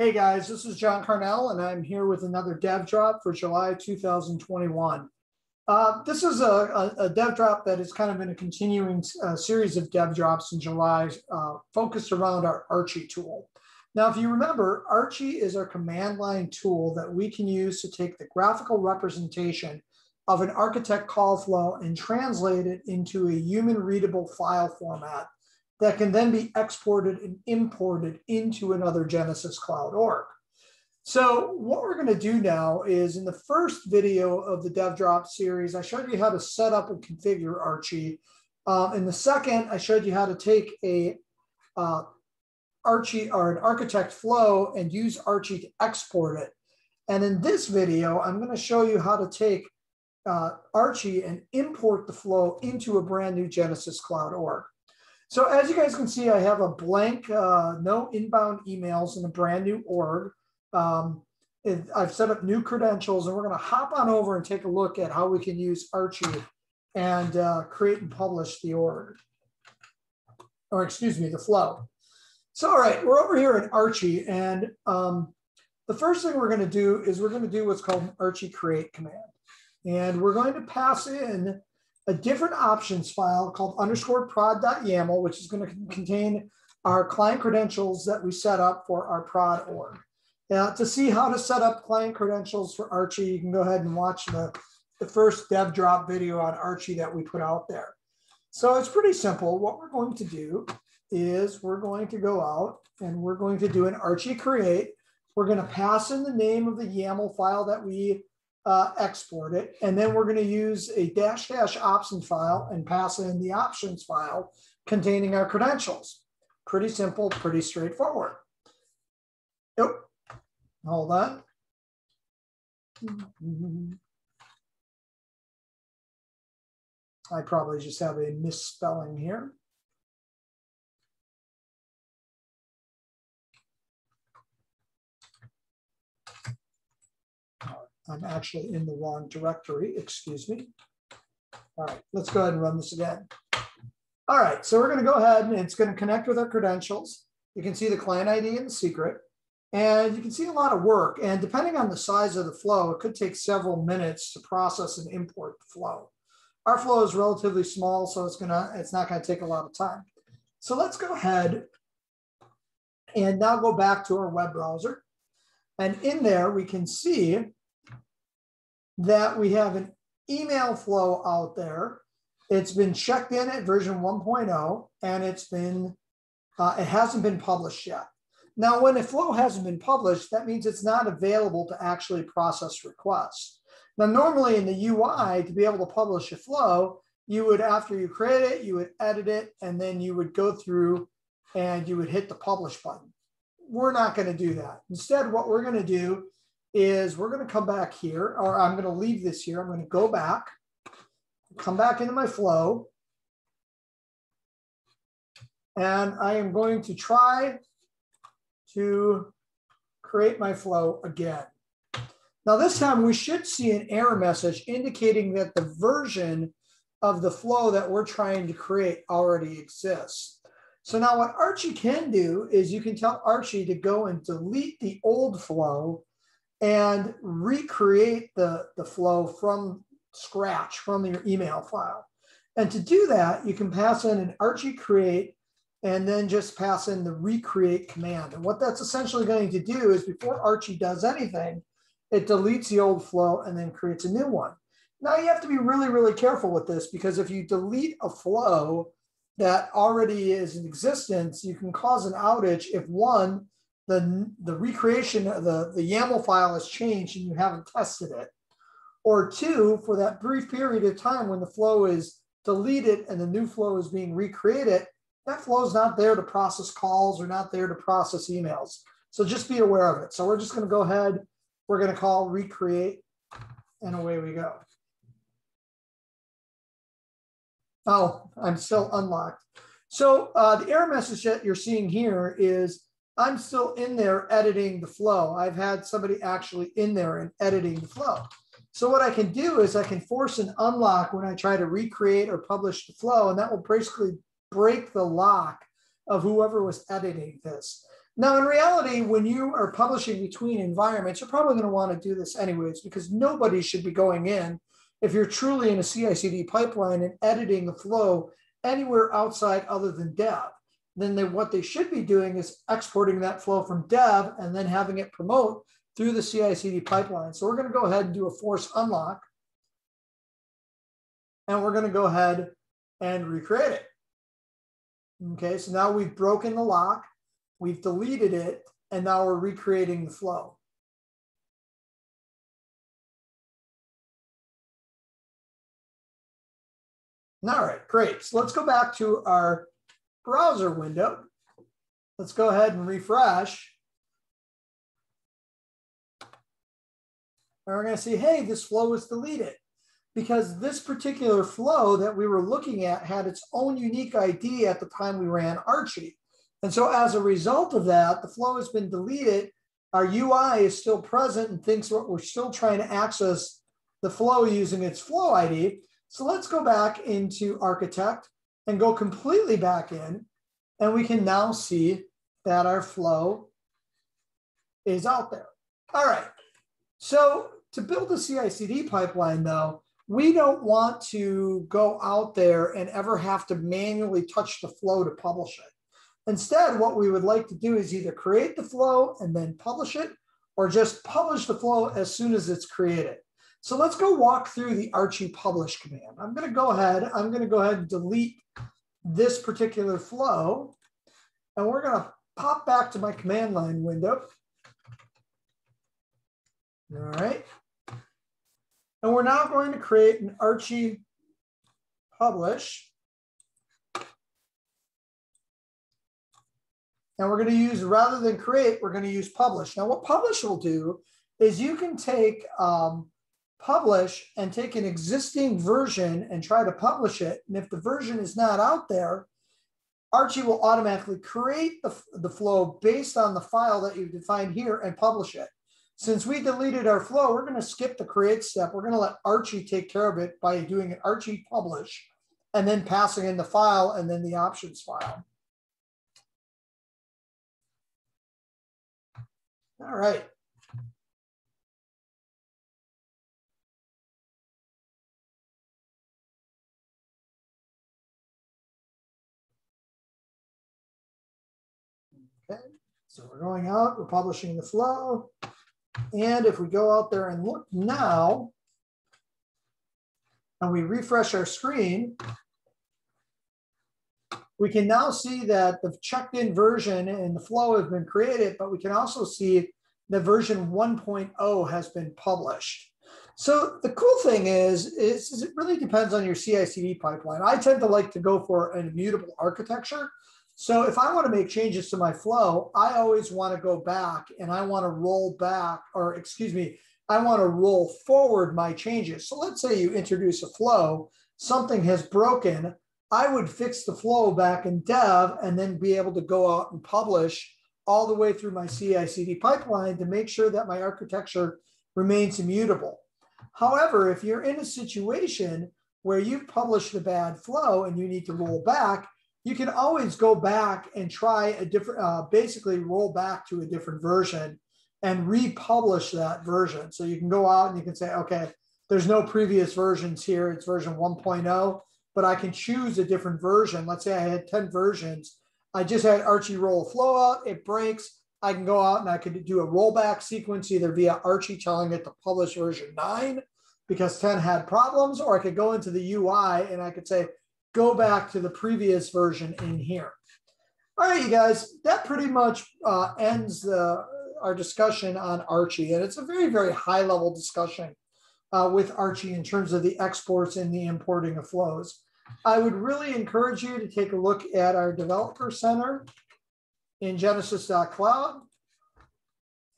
Hey guys, this is John Carnell, and I'm here with another dev drop for July 2021. Uh, this is a, a, a, dev drop that is kind of in a continuing uh, series of dev drops in July, uh, focused around our Archy tool. Now, if you remember, Archy is our command line tool that we can use to take the graphical representation of an architect call flow and translate it into a human readable file format that can then be exported and imported into another Genesys Cloud org. So what we're going to do now is in the first video of the DevDrop series, I showed you how to set up and configure Archy. Um, in the second, I showed you how to take a uh, Archy or an architect flow and use Archy to export it. And in this video, I'm going to show you how to take uh, Archy and import the flow into a brand new Genesys Cloud org. So as you guys can see, I have a blank, uh, no inbound emails in a brand new org. Um, it, I've set up new credentials and we're gonna hop on over and take a look at how we can use Archy and uh, create and publish the org, or excuse me, the flow. So, all right, we're over here in Archy and um, the first thing we're gonna do is we're gonna do what's called an Archy create command. And we're going to pass in a different options file called underscore prod.yaml, which is going to contain our client credentials that we set up for our prod org. Now, to see how to set up client credentials for Archy, you can go ahead and watch the, the first dev drop video on Archy that we put out there. So it's pretty simple. What we're going to do is we're going to go out and we're going to do an Archy create. We're going to pass in the name of the YAML file that we uh, export it. And then we're going to use a dash dash option file and pass in the options file containing our credentials. Pretty simple, pretty straightforward. Nope. Hold on. I probably just have a misspelling here. I'm actually in the wrong directory, excuse me. All right, let's go ahead and run this again. All right, so we're gonna go ahead and it's gonna connect with our credentials. You can see the client ID and the secret. And you can see a lot of work. And depending on the size of the flow, it could take several minutes to process and import the flow. Our flow is relatively small, so it's gonna it's not gonna take a lot of time. So let's go ahead and now go back to our web browser. And in there, we can see that we have an email flow out there. It's been checked in at version 1.0 and it's been, uh, it hasn't been published yet. Now, when a flow hasn't been published, that means it's not available to actually process requests. Now, normally in the UI, to be able to publish a flow, you would, after you create it, you would edit it, and then you would go through and you would hit the publish button. We're not going to do that. Instead, what we're going to do is we're going to come back here, or I'm going to leave this here. I'm going to go back, come back into my flow, and I am going to try to create my flow again. Now this time we should see an error message indicating that the version of the flow that we're trying to create already exists. So now what Archy can do is you can tell Archy to go and delete the old flow and recreate the, the flow from scratch from your YAML file. And to do that, you can pass in an Archy create and then just pass in the recreate command. And what that's essentially going to do is before Archy does anything, it deletes the old flow and then creates a new one. Now you have to be really, really careful with this because if you delete a flow that already is in existence, you can cause an outage if one, the, the recreation of the, the YAML file has changed and you haven't tested it. Or two, for that brief period of time when the flow is deleted and the new flow is being recreated, that flow is not there to process calls or not there to process emails. So just be aware of it. So we're just going to go ahead. We're going to call recreate and away we go. Oh, I'm still unlocked. So uh, the error message that you're seeing here is I'm still in there editing the flow. I've had somebody actually in there and editing the flow. So what I can do is I can force an unlock when I try to recreate or publish the flow, and that will basically break the lock of whoever was editing this. Now, in reality, when you are publishing between environments, you're probably going to want to do this anyways, because nobody should be going in if you're truly in a CI CD pipeline and editing the flow anywhere outside other than dev. Then they, what they should be doing is exporting that flow from dev and then having it promote through the CI CD pipeline. So we're going to go ahead and do a force unlock. And we're going to go ahead and recreate it. Okay, so now we've broken the lock, we've deleted it, and now we're recreating the flow. All right, great. So let's go back to our browser window. Let's go ahead and refresh. And we're going to see, hey, this flow is deleted because this particular flow that we were looking at had its own unique ID at the time we ran Archy. And so as a result of that, the flow has been deleted. Our UI is still present and thinks what we're still trying to access the flow using its flow ID. So let's go back into Architect and go completely back in. And we can now see that our flow is out there. All right. So to build a CI CD pipeline, though, we don't want to go out there and ever have to manually touch the flow to publish it. Instead, what we would like to do is either create the flow and then publish it, or just publish the flow as soon as it's created. So let's go walk through the Archy publish command. I'm going to go ahead, I'm going to go ahead and delete this particular flow, and we're going to pop back to my command line window. All right. And we're now going to create an Archy publish. And we're going to use, rather than create, we're going to use publish. Now what publish will do is you can take um, publish and take an existing version and try to publish it. And if the version is not out there, Archy will automatically create the, the flow based on the file that you've defined here and publish it. Since we deleted our flow, we're going to skip the create step. We're going to let Archy take care of it by doing an Archy publish and then passing in the file and then the options file. All right. Okay, so we're going out, we're publishing the flow. And if we go out there and look now, and we refresh our screen, we can now see that the checked in version and the flow have been created, but we can also see the version 1.0 has been published. So the cool thing is, is, is, it really depends on your CI/CD pipeline. I tend to like to go for an immutable architecture. So if I want to make changes to my flow, I always want to go back and I want to roll back, or excuse me, I want to roll forward my changes. So let's say you introduce a flow, something has broken. I would fix the flow back in dev and then be able to go out and publish all the way through my CI CD pipeline to make sure that my architecture remains immutable. However, if you're in a situation where you've published a bad flow and you need to roll back, you can always go back and try a different, uh, basically roll back to a different version and republish that version. So you can go out and you can say, okay, there's no previous versions here. It's version 1.0, but I can choose a different version. Let's say I had 10 versions. I just had Archy roll flow out, it breaks. I can go out and I could do a rollback sequence either via Archy telling it to publish version nine because 10 had problems, or I could go into the UI and I could say, go back to the previous version in here. All right, you guys, that pretty much uh, ends the, our discussion on Archy. And it's a very, very high level discussion uh, with Archy in terms of the exports and the importing of flows. I would really encourage you to take a look at our developer center in genesys.cloud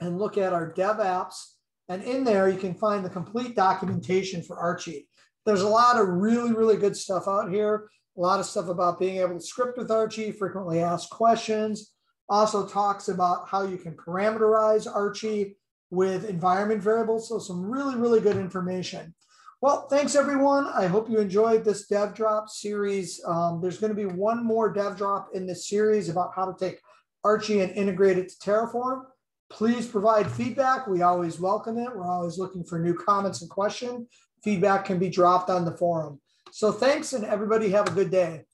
and look at our dev apps. And in there, you can find the complete documentation for Archy. There's a lot of really, really good stuff out here. A lot of stuff about being able to script with Archy, frequently asked questions. Also talks about how you can parameterize Archy with environment variables. So some really, really good information. Well, thanks everyone. I hope you enjoyed this dev drop series. Um, there's going to be one more dev drop in this series about how to take Archy and integrate it to Terraform. Please provide feedback. We always welcome it. We're always looking for new comments and questions. Feedback can be dropped on the forum. So thanks and everybody have a good day.